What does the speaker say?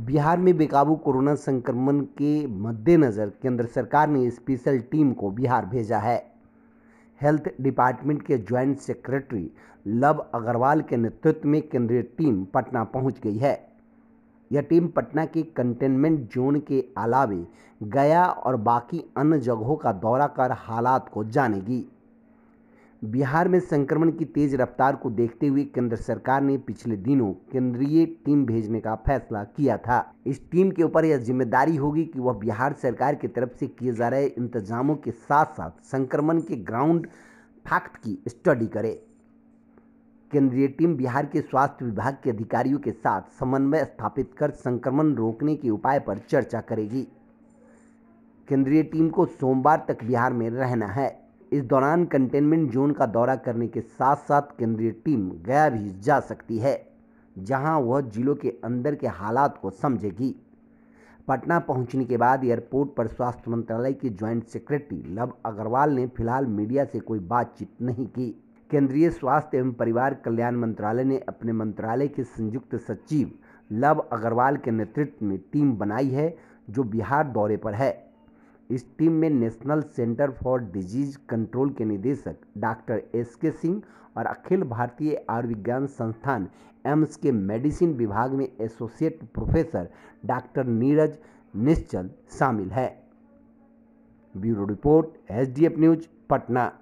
बिहार में बेकाबू कोरोना संक्रमण के मद्देनज़र केंद्र सरकार ने स्पेशल टीम को बिहार भेजा है। हेल्थ डिपार्टमेंट के ज्वाइंट सेक्रेटरी लव अग्रवाल के नेतृत्व में केंद्रीय टीम पटना पहुँच गई है। यह टीम पटना के कंटेनमेंट जोन के अलावे गया और बाकी अन्य जगहों का दौरा कर हालात को जानेगी। बिहार में संक्रमण की तेज रफ्तार को देखते हुए केंद्र सरकार ने पिछले दिनों केंद्रीय टीम भेजने का फैसला किया था। इस टीम के ऊपर यह ज़िम्मेदारी होगी कि वह बिहार सरकार की तरफ़ से किए जा रहे इंतजामों के साथ साथ संक्रमण के ग्राउंड फैक्ट की स्टडी करे। केंद्रीय टीम बिहार के स्वास्थ्य विभाग के अधिकारियों के साथ समन्वय स्थापित कर संक्रमण रोकने के उपाय पर चर्चा करेगी। केंद्रीय टीम को सोमवार तक बिहार में रहना है। इस दौरान कंटेनमेंट जोन का दौरा करने के साथ साथ केंद्रीय टीम गया भी जा सकती है, जहाँ वह जिलों के अंदर के हालात को समझेगी। पटना पहुँचने के बाद एयरपोर्ट पर स्वास्थ्य मंत्रालय के ज्वाइंट सेक्रेटरी लव अग्रवाल ने फ़िलहाल मीडिया से कोई बातचीत नहीं की। केंद्रीय स्वास्थ्य एवं परिवार कल्याण मंत्रालय ने अपने मंत्रालय के संयुक्त सचिव लव अग्रवाल के नेतृत्व में टीम बनाई है, जो बिहार दौरे पर है। इस टीम में national centre for disease control के निदेशक डॉक्टर एस के सिंह और अखिल भारतीय आयुर्विज्ञान संस्थान एम्स के मेडिसिन विभाग में associate professor doctor Neeraj Nischal शामिल है। Bureau report H news, Patna.